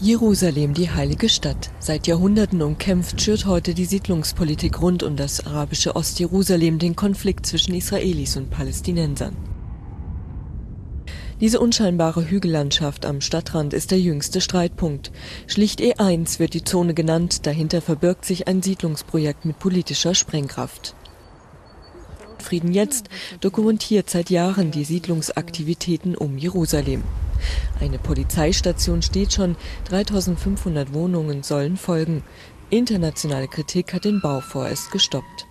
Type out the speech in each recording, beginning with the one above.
Jerusalem, die heilige Stadt. Seit Jahrhunderten umkämpft, schürt heute die Siedlungspolitik rund um das arabische Ostjerusalem den Konflikt zwischen Israelis und Palästinensern. Diese unscheinbare Hügellandschaft am Stadtrand ist der jüngste Streitpunkt. Schlicht E1 wird die Zone genannt, dahinter verbirgt sich ein Siedlungsprojekt mit politischer Sprengkraft. Frieden jetzt dokumentiert seit Jahren die Siedlungsaktivitäten um Jerusalem. Eine Polizeistation steht schon, 3500 Wohnungen sollen folgen. Internationale Kritik hat den Bau vorerst gestoppt.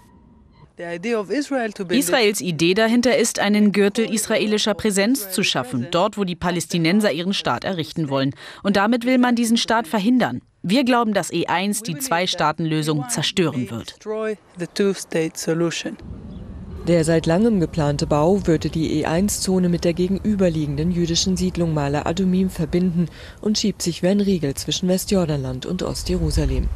Israels Idee dahinter ist, einen Gürtel israelischer Präsenz zu schaffen, dort wo die Palästinenser ihren Staat errichten wollen. Und damit will man diesen Staat verhindern. Wir glauben, dass E1 die Zwei-Staaten-Lösung zerstören wird. Der seit langem geplante Bau würde die E1-Zone mit der gegenüberliegenden jüdischen Siedlung Mala Adumim verbinden und schiebt sich wie ein Riegel zwischen Westjordanland und Ostjerusalem.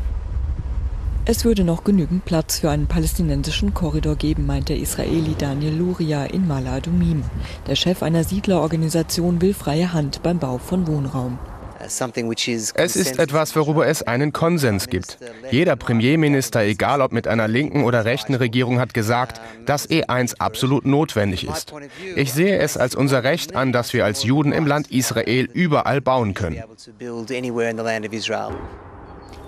Es würde noch genügend Platz für einen palästinensischen Korridor geben, meint der Israeli Daniel Luria in Mala Adumim. Der Chef einer Siedlerorganisation will freie Hand beim Bau von Wohnraum. Es ist etwas, worüber es einen Konsens gibt. Jeder Premierminister, egal ob mit einer linken oder rechten Regierung, hat gesagt, dass E1 absolut notwendig ist. Ich sehe es als unser Recht an, dass wir als Juden im Land Israel überall bauen können.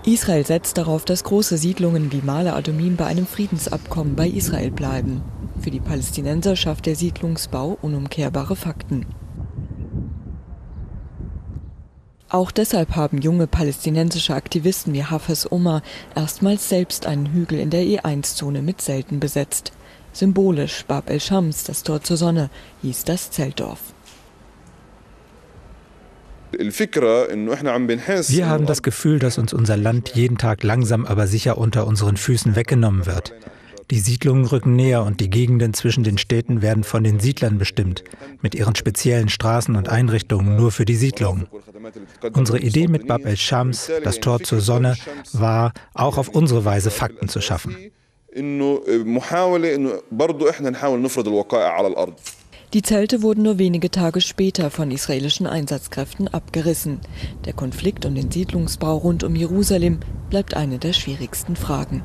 Israel setzt darauf, dass große Siedlungen wie Male Adumim bei einem Friedensabkommen bei Israel bleiben. Für die Palästinenser schafft der Siedlungsbau unumkehrbare Fakten. Auch deshalb haben junge palästinensische Aktivisten wie Hafez Omar erstmals selbst einen Hügel in der E1-Zone mit Zelten besetzt. Symbolisch Bab el-Shams, das Tor zur Sonne, hieß das Zeltdorf. Wir haben das Gefühl, dass uns unser Land jeden Tag langsam aber sicher unter unseren Füßen weggenommen wird. Die Siedlungen rücken näher und die Gegenden zwischen den Städten werden von den Siedlern bestimmt, mit ihren speziellen Straßen und Einrichtungen nur für die Siedlungen. Unsere Idee mit Bab el-Shams, das Tor zur Sonne, war, auch auf unsere Weise Fakten zu schaffen. Die Zelte wurden nur wenige Tage später von israelischen Einsatzkräften abgerissen. Der Konflikt um den Siedlungsbau rund um Jerusalem bleibt eine der schwierigsten Fragen.